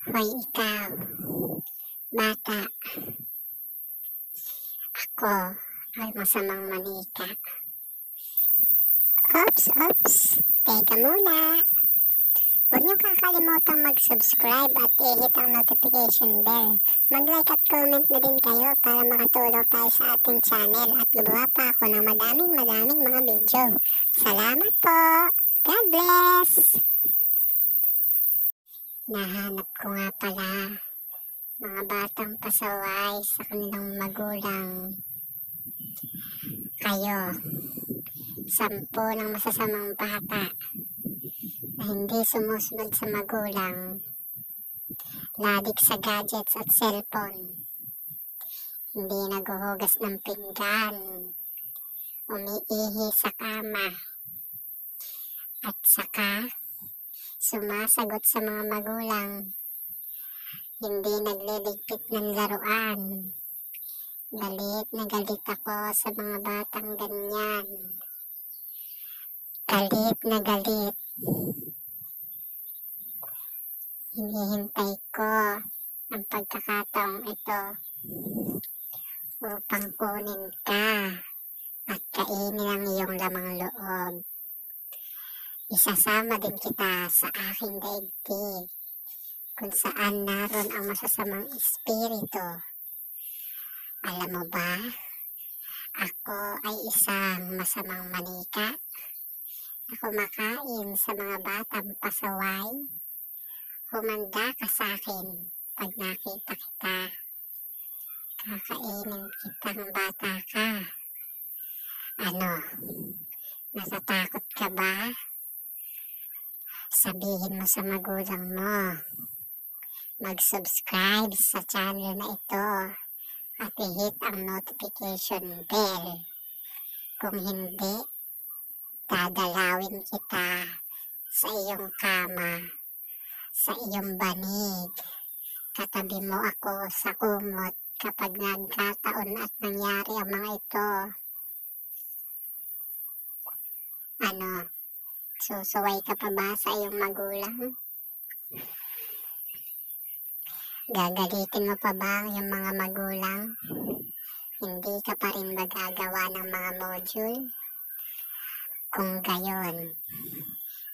Hoy ikaw, bata. Ako ay masamang manika. Ops, ops. Teka muna. Huwag niyo kakalimutang mag-subscribe at i-hit ang notification bell. Mag-like at comment na din kayo para makatulong tayo sa ating channel at gumawa pa ako ng madaming madaming mga video. Salamat po! God bless! Nahanap ko nga pala mga batang pasaway sa kanilang magulang. Kayo, sampo ng masasamang bata na hindi sumusunod sa magulang, ladik sa gadgets at cellphone, hindi naguhugas ng pinggan, umiihi sa kama, at saka sumasagot sa mga magulang, hindi nagliligpit ng laruan. Galit na galit ako sa mga batang ganyan. Galit na galit. Hinihintay ko ang pagkakataong ito upang kunin ka at kainin ang iyong lamang loob. Isasama din kita sa aking daigdig kung saan naroon ang masasamang espiritu. Alam mo ba, ako ay isang masamang manika na kumakain sa mga batang pasaway. Humanda ka sa akin pag nakita kita. Kakainin kitang bata ka. Ano, natatakot ka ba? Sabihin mo sa magulang mo. Mag-subscribe sa channel na ito at i-hit ang notification bell. Kung hindi, dadalawin kita sa iyong kama, sa iyong banig. Katabi mo ako sa kumot kapag nagkataon at nangyari ang mga ito. Ano, susuway ka pa ba sa iyong magulang? Gagalitin mo pa ba ang iyong mga magulang? Hindi ka pa rin magagawa ng mga module? Kung gayon,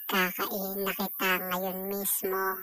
kakain na kita ngayon mismo.